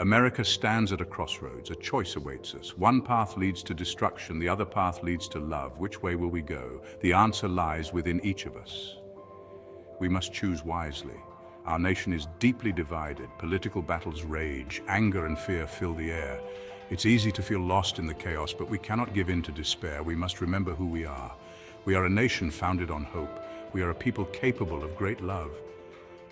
America stands at a crossroads. A choice awaits us. One path leads to destruction, the other path leads to love. Which way will we go? The answer lies within each of us. We must choose wisely. Our nation is deeply divided. Political battles rage. Anger and fear fill the air. It's easy to feel lost in the chaos, but we cannot give in to despair. We must remember who we are. We are a nation founded on hope. We are a people capable of great love.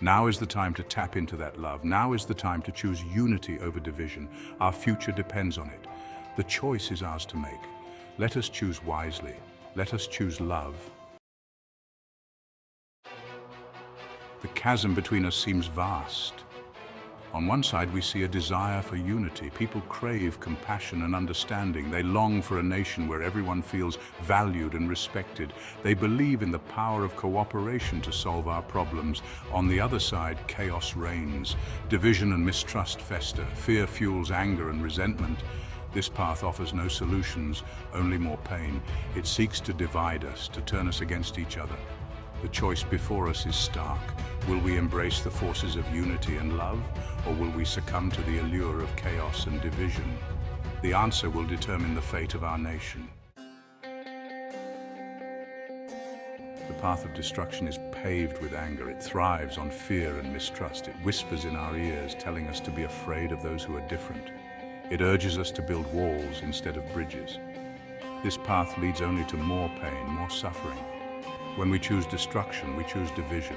Now is the time to tap into that love. Now is the time to choose unity over division. Our future depends on it. The choice is ours to make. Let us choose wisely. Let us choose love. The chasm between us seems vast. On one side, we see a desire for unity. People crave compassion and understanding. They long for a nation where everyone feels valued and respected. They believe in the power of cooperation to solve our problems. On the other side, chaos reigns. Division and mistrust fester. Fear fuels anger and resentment. This path offers no solutions, only more pain. It seeks to divide us, to turn us against each other. The choice before us is stark. Will we embrace the forces of unity and love, or will we succumb to the allure of chaos and division? The answer will determine the fate of our nation. The path of destruction is paved with anger. It thrives on fear and mistrust. It whispers in our ears, telling us to be afraid of those who are different. It urges us to build walls instead of bridges. This path leads only to more pain, more suffering. When we choose destruction, we choose division.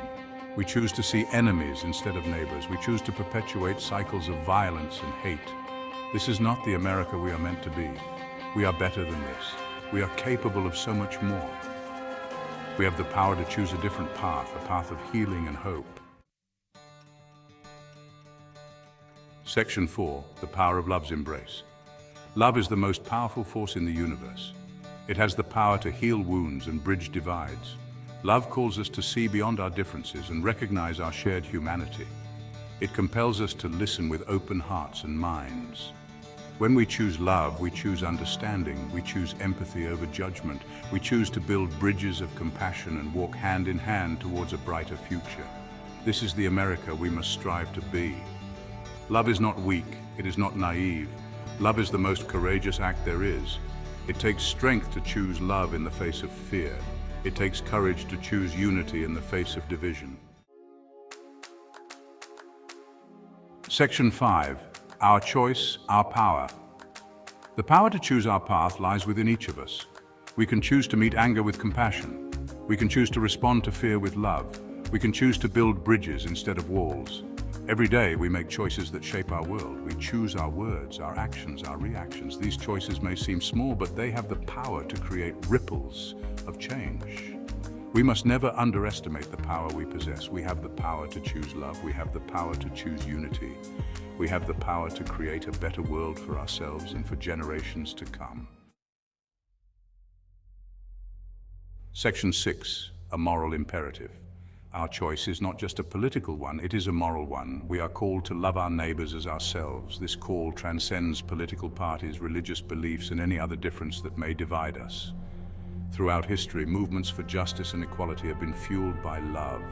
We choose to see enemies instead of neighbors. We choose to perpetuate cycles of violence and hate. This is not the America we are meant to be. We are better than this. We are capable of so much more. We have the power to choose a different path, a path of healing and hope. Section 4, The Power of Love's Embrace. Love is the most powerful force in the universe. It has the power to heal wounds and bridge divides. Love calls us to see beyond our differences and recognize our shared humanity. It compels us to listen with open hearts and minds. When we choose love, we choose understanding, we choose empathy over judgment, we choose to build bridges of compassion and walk hand in hand towards a brighter future. This is the America we must strive to be. Love is not weak, it is not naive. Love is the most courageous act there is. It takes strength to choose love in the face of fear. It takes courage to choose unity in the face of division. Section 5. Our choice, our power. The power to choose our path lies within each of us. We can choose to meet anger with compassion. We can choose to respond to fear with love. We can choose to build bridges instead of walls. Every day we make choices that shape our world. We choose our words, our actions, our reactions. These choices may seem small, but they have the power to create ripples of change. We must never underestimate the power we possess. We have the power to choose love. We have the power to choose unity. We have the power to create a better world for ourselves and for generations to come. Section 6. A Moral Imperative. Our choice is not just a political one, it is a moral one. We are called to love our neighbors as ourselves. This call transcends political parties, religious beliefs, and any other difference that may divide us. Throughout history, movements for justice and equality have been fueled by love.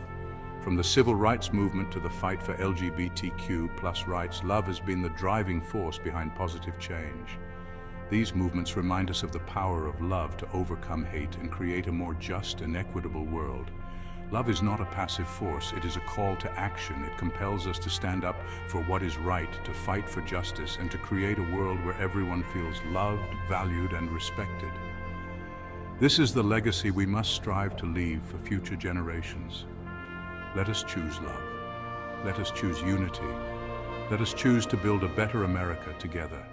From the civil rights movement to the fight for LGBTQ plus rights, love has been the driving force behind positive change. These movements remind us of the power of love to overcome hate and create a more just and equitable world. Love is not a passive force, it is a call to action. It compels us to stand up for what is right, to fight for justice, and to create a world where everyone feels loved, valued, and respected. This is the legacy we must strive to leave for future generations. Let us choose love. Let us choose unity. Let us choose to build a better America together.